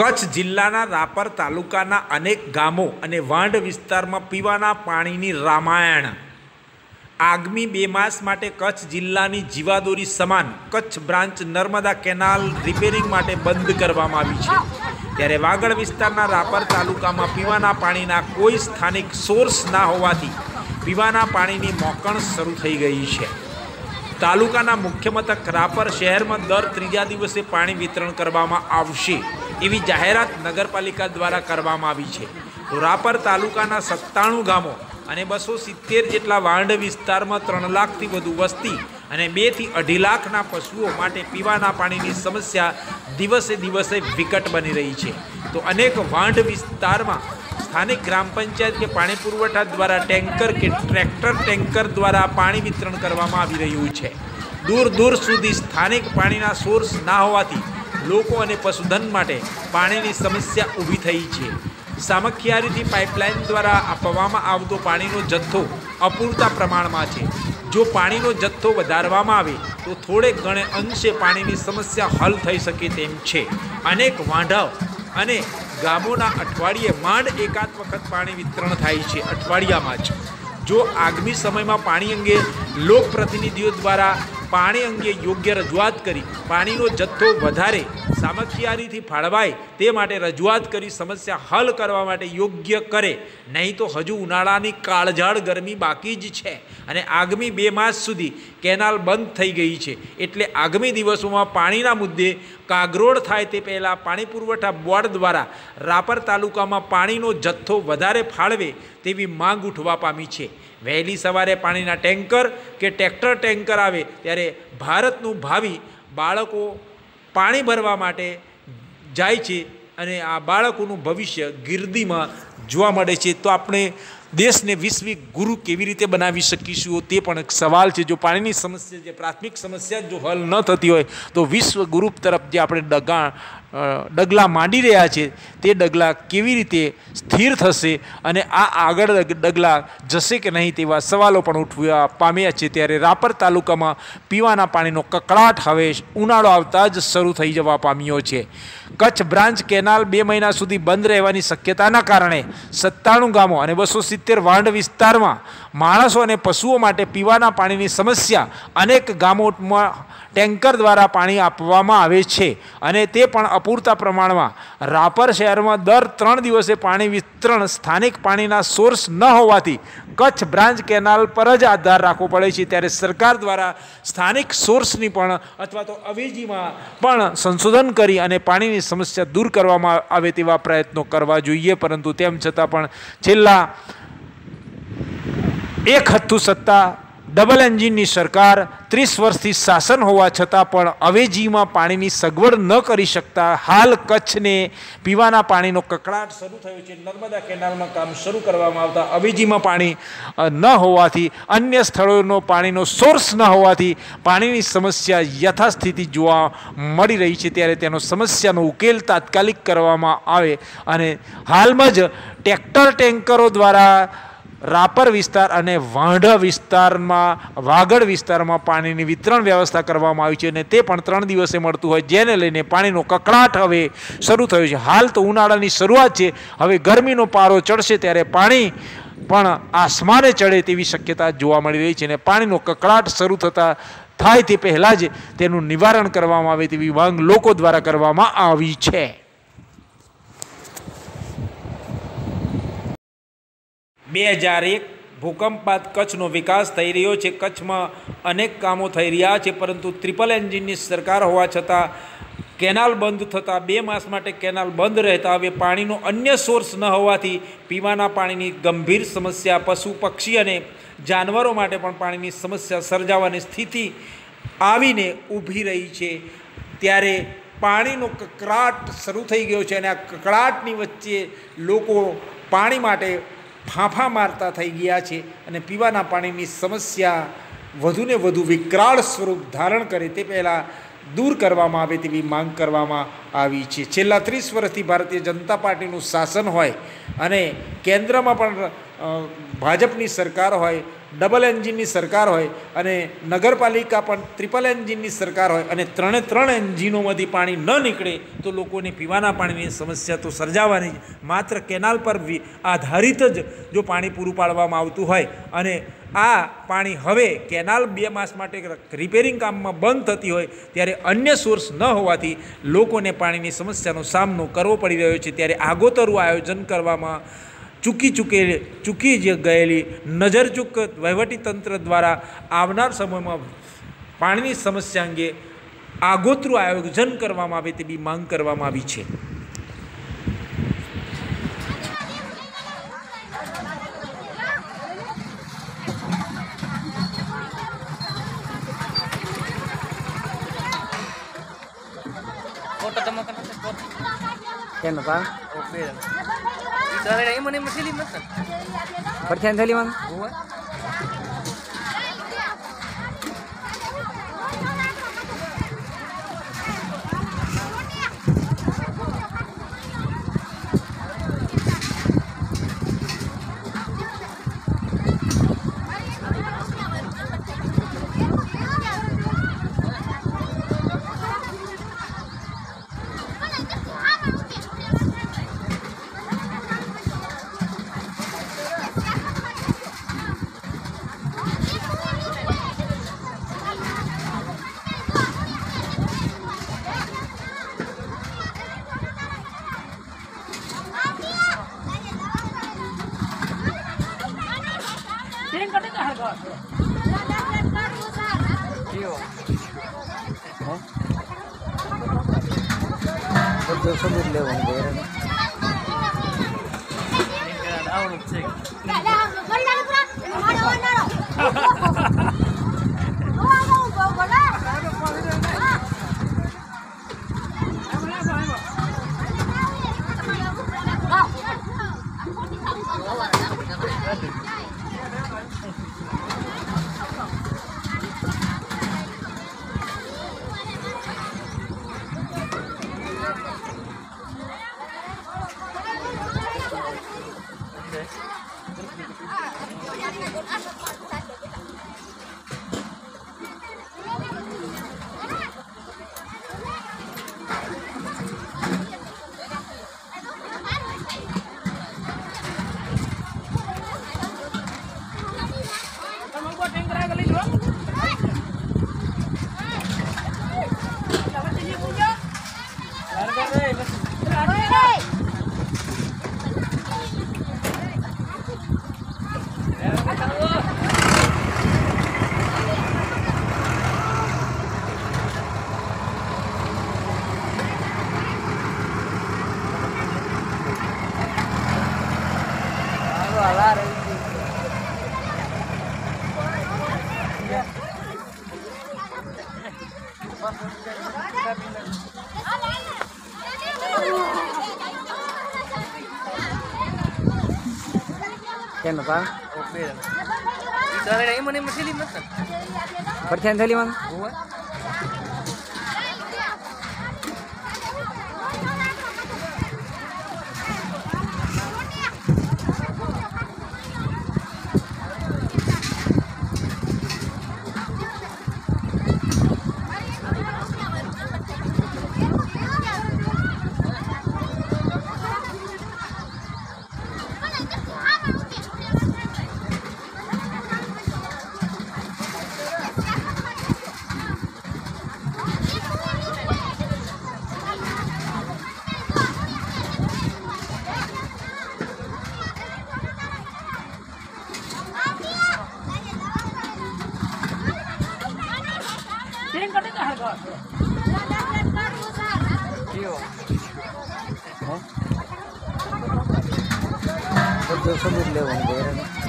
કચ્છ જિલ્લાના રાપર તાલુકાના અનેક ગામો અને વાંઢ વિસ્તારમાં પીવાના પાણીની રામાયણ. આગામી બે માસ માટે કચ્છ જિલ્લાની જીવાદોરી સમાન Kutch branch Narmada canal repairing માટે બંધ કરવામાં આવી છે. ત્યારે વાગડ વિસ્તારના રાપર તાલુકામાં પીવાના પાણીના કોઈ સ્થાનિક સોર્સ ના હોવાથી પીવાના પાણીની મોકણ શરૂ થઈ ગઈ છે. તાલુકાના મુખ્ય મથક રાપર શહેરમાં દર ત્રીજા દિવસે પાણી વિતરણ કરવામાં આવશે. એવી જાહેરાત નગરપાલિકા દ્વારા કરવામાં આવી છે. તો રાપર તાલુકાના સત્તાણું ગામો અને બસો સિત્તેર જેટલા વાંઢ વિસ્તારમાં ત્રણ લાખથી વધુ વસ્તી અને બેથી અઢી લાખના પશુઓ માટે પીવાના પાણીની સમસ્યા દિવસે દિવસે વિકટ બની રહી છે. તો અનેક વાંઢ વિસ્તારમાં સ્થાનિક ગ્રામ પંચાયત કે પાણી પુરવઠા દ્વારા ટેન્કર કે ટ્રેક્ટર ટેન્કર દ્વારા પાણી વિતરણ કરવામાં આવી રહ્યું છે. દૂર દૂર સુધી સ્થાનિક પાણીના સોર્સ ના હોવાથી લોકો અને પશુધન માટે પાણીની સમસ્યા ઊભી થઈ છે. સામખિયારીથી પાઇપલાઇન દ્વારા આપવામાં આવતો પાણીનો જથ્થો અપૂરતા પ્રમાણમાં છે. જો પાણીનો જથ્થો વધારવામાં આવે, તો થોડેક ઘણે અંશે પાણીની સમસ્યા હલ થઈ શકે તેમ છે. અનેક વાંઢાઓ અને ગામોના અઠવાડિયે માંડ એકાદ વખત પાણી વિતરણ થાય છે અઠવાડિયામાં જ. જો આગામી સમયમાં પાણી અંગે લોકપ્રતિનિધિઓ દ્વારા પાણી અંગે યોગ્ય રજૂઆત કરી, પાણીનો જથ્થો વધારે સામખિયારીથી ફાળવાય તે માટે રજૂઆત કરી સમસ્યા હલ કરવા માટે યોગ્ય કરે. નહીં તો હજુ ઉનાળાની કાળઝાળ ગરમી બાકી જ છે અને આગામી બે માસ સુધી કેનાલ બંધ થઈ ગઈ છે. એટલે આગામી દિવસોમાં પાણીના મુદ્દે કાગરોળ થાય તે પહેલાં પાણી પુરવઠા બોર્ડ દ્વારા રાપર તાલુકામાં પાણીનો જથ્થો વધારે ફાળવે તેવી માંગ ઉઠવા પામી છે. વહેલી સવારે પાણીના ટેન્કર કે ટ્રેક્ટર ટેન્કર આવે ત્યારે ભારતનું ભાવિ બાળકો પાણી ભરવા માટે જાય છે અને આ બાળકોનું ભવિષ્ય ગીરદીમાં જોવા મળે છે. તો આપણે દેશને વિશ્વિક ગુરુ કેવી રીતે બનાવી શકીશું તે પણ એક સવાલ છે. જો પાણીની સમસ્યા જે પ્રાથમિક સમસ્યા જો હલ ન થતી હોય, તો વિશ્વ ગુરુ તરફ જે આપણે ડગા ડગલા માંડી રહ્યા છે. તે ડગલા કેવી રીતે સ્થિર થશે અને આ આગળ ડગલા જશે કે નહીં તેવા સવાલો પણ ઉઠવા પામ્યા છે. ત્યારે રાપર તાલુકામાં પીવાના પાણીનો કકળાટ હવે ઉનાળો આવતા જ શરૂ થઈ જવા પામ્યો છે. કચ્છ બ્રાન્ચ કેનાલ બે મહિના સુધી બંધ રહેવાની શક્યતાના કારણે સત્તાણું ગામો અને બસો સિત્તેર વાંડ વિસ્તારમાં માણસો અને પશુઓ માટે પીવાના પાણીની સમસ્યા અનેક ગામોમાં ટેન્કર દ્વારા પાણી આપવામાં આવે છે અને તે પણ અપૂરતા પ્રમાણમાં. રાપર શહેરમાં દર ત્રણ દિવસે પાણી વિતરણ સ્થાનિક પાણીના સોર્સ ન હોવાથી કચ્છ બ્રાન્ચ કેનાલ પર જ આધાર રાખવો પડે છે. ત્યારે સરકાર દ્વારા સ્થાનિક સોર્સની પણ અથવા તો અવેજીમાં પણ સંશોધન કરી અને પાણીની સમસ્યા દૂર કરવામાં આવે તેવા પ્રયત્નો કરવા જોઈએ. પરંતુ તેમ છતાં પણ છેલ્લા એક હથ્થું સત્તા ડબલ એન્જિનની સરકાર ત્રીસ વર્ષથી શાસન હોવા છતાં પણ અવેજીમાં પાણીની સગવડ ન કરી શકતા, હાલ કચ્છને પીવાના પાણીનો કકડાટ શરૂ થયો છે. નર્મદા કેનાલમાં કામ શરૂ કરવામાં આવતા, અવેજીમાં પાણી ન હોવાથી, અન્ય સ્થળોનો પાણીનો સોર્સ ન હોવાથી પાણીની સમસ્યા યથાસ્થિતિ જોવા મળી રહી છે. ત્યારે તેનો સમસ્યાનો ઉકેલ તાત્કાલિક કરવામાં આવે અને હાલમાં જ ટ્રેક્ટર ટેન્કરો દ્વારા રાપર વિસ્તાર અને વાંઢા વિસ્તારમાં, વાગડ વિસ્તારમાં પાણીની વિતરણ વ્યવસ્થા કરવામાં આવી છે અને તે પણ ત્રણ દિવસે મળતું હોય, જેને લઈને પાણીનો કકળાટ હવે શરૂ થયો છે. હાલ તો ઉનાળાની શરૂઆત છે. હવે ગરમીનો પારો ચડશે ત્યારે પાણી પણ આસમાને ચડે તેવી શક્યતા જોવા મળી રહી છે અને પાણીનો કકળાટ શરૂ થતાં થાય તે પહેલાં જ તેનું નિવારણ કરવામાં આવે તેવી માંગ લોકો દ્વારા કરવામાં આવી છે. બે હજાર એક ભૂકંપ બાદ કચ્છનો વિકાસ થઈ રહ્યો છે. કચ્છમાં અનેક કામો થઈ રહ્યા છે, પરંતુ ટ્રિપલ એન્જિનની સરકાર હોવા છતાં કેનાલ બંધ થતાં બે માસ માટે કેનાલ બંધ રહેતા હવે પાણીનો અન્ય સોર્સ ન હોવાથી પીવાના પાણીની ગંભીર સમસ્યા, પશુ પક્ષી અને જાનવરો માટે પણ પાણીની સમસ્યા સર્જાવાની સ્થિતિ આવીને ઊભી રહી છે. ત્યારે પાણીનો કકળાટ શરૂ થઈ ગયો છે અને આ કકળાટની વચ્ચે લોકો પાણી માટે ફાંફા મારતા થઈ ગયા છે અને પીવાના પાણીની સમસ્યા વધુને વધુ વિકરાળ સ્વરૂપ ધારણ કરે તે પહેલાં દૂર કરવામાં આવે તેવી માંગ કરવામાં આવી છે. છેલ્લા ત્રીસ વર્ષથી ભારતીય જનતા પાર્ટીનું શાસન હોય અને કેન્દ્રમાં પણ ભાજપની સરકાર હોય ડબલ એન્જિનની સરકાર હોય અને નગરપાલિકા પણ ટ્રિપલ એન્જિનની સરકાર હોય અને ત્રણે ત્રણ એન્જિનોમાંથી પાણી ન નીકળે તો લોકોને પીવાના પાણીની સમસ્યા તો સર્જાવાની જ. માત્ર કેનાલ પર આધારિત જ જો પાણી પૂરું પાડવામાં આવતું હોય અને આ પાણી હવે કેનાલ બે માસ માટે રિપેરિંગ કામમાં બંધ થતી હોય ત્યારે અન્ય સોર્સ ન હોવાથી લોકોને પાણીની સમસ્યાનો સામનો કરવો પડી રહ્યો છે. ત્યારે આગોતરું આયોજન કરવામાં ચૂકી ચૂકે ચૂકી જ ગયેલી નજરચૂક વહીવટીતંત્ર દ્વારા આવનાર સમયમાં પાણીની સમસ્યા અંગે આગોતરું આયોજન કરવામાં આવે તેવી માંગ કરવામાં આવી છે. તમે ઈ તારે એમ થેલી મત પડખ્યાન થેલી માં સબૂત લેવાનું. આવડું છે હાલો, હાલા રહી ગઈ. કેનો પા ઓકે ઈ તારે એમ મને એમ થેલી મત પડખ્યાન થેલી માં હોવે કયો બધું સબૂત લેવાનું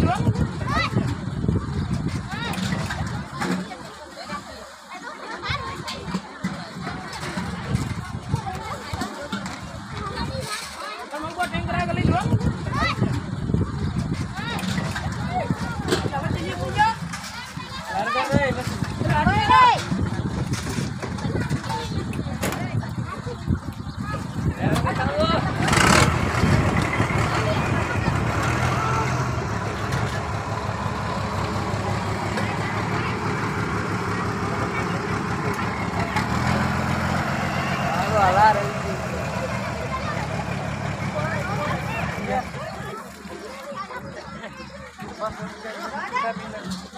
homem Bak,